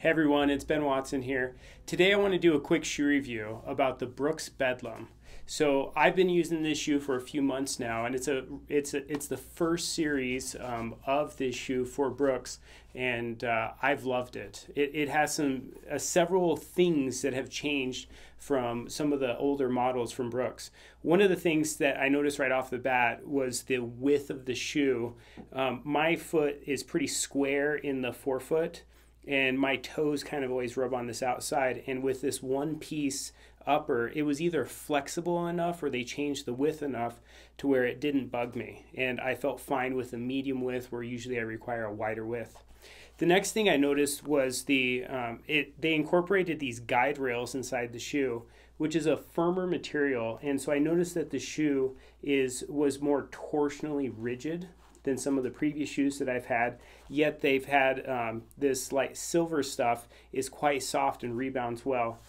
Hey everyone, it's Ben Watson here. Today I want to do a quick shoe review about the Brooks Bedlam. So I've been using this shoe for a few months now, and it's a it's a, it's the first series um, of this shoe for Brooks, and uh, I've loved it. It, it has some uh, several things that have changed from some of the older models from Brooks. One of the things that I noticed right off the bat was the width of the shoe. Um, my foot is pretty square in the forefoot and my toes kind of always rub on this outside. And with this one piece upper, it was either flexible enough or they changed the width enough to where it didn't bug me. And I felt fine with a medium width where usually I require a wider width. The next thing I noticed was the um, it they incorporated these guide rails inside the shoe, which is a firmer material, and so I noticed that the shoe is was more torsionally rigid than some of the previous shoes that I've had. Yet they've had um, this like silver stuff is quite soft and rebounds well.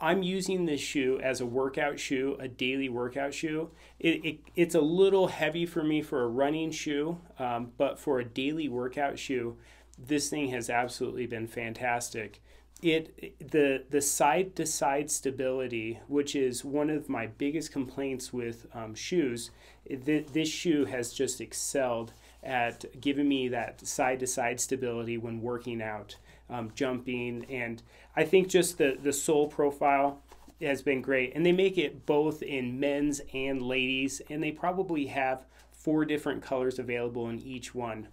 I'm using this shoe as a workout shoe, a daily workout shoe. It, it it's a little heavy for me for a running shoe, um, but for a daily workout shoe, this thing has absolutely been fantastic. It the the side to side stability, which is one of my biggest complaints with um, shoes, th- this shoe has just excelled at giving me that side to side stability when working out, um, jumping, and I think just the the sole profile has been great. And they make it both in men's and ladies, and they probably have four different colors available in each one,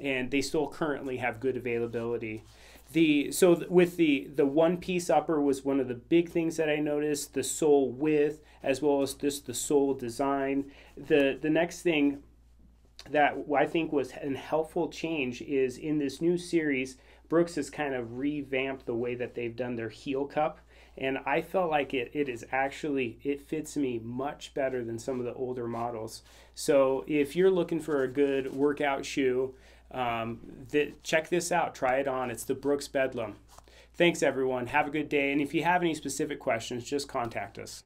and they still currently have good availability. The so with the the one piece upper was one of the big things that I noticed. The sole width as well as just the sole design. The the next thing that I think was an helpful change is in this new series, Brooks has kind of revamped the way that they've done their heel cup. And I felt like it, it is actually, it fits me much better than some of the older models. So if you're looking for a good workout shoe, um, th- check this out. Try it on. It's the Brooks Bedlam. Thanks, everyone. Have a good day. And if you have any specific questions, just contact us.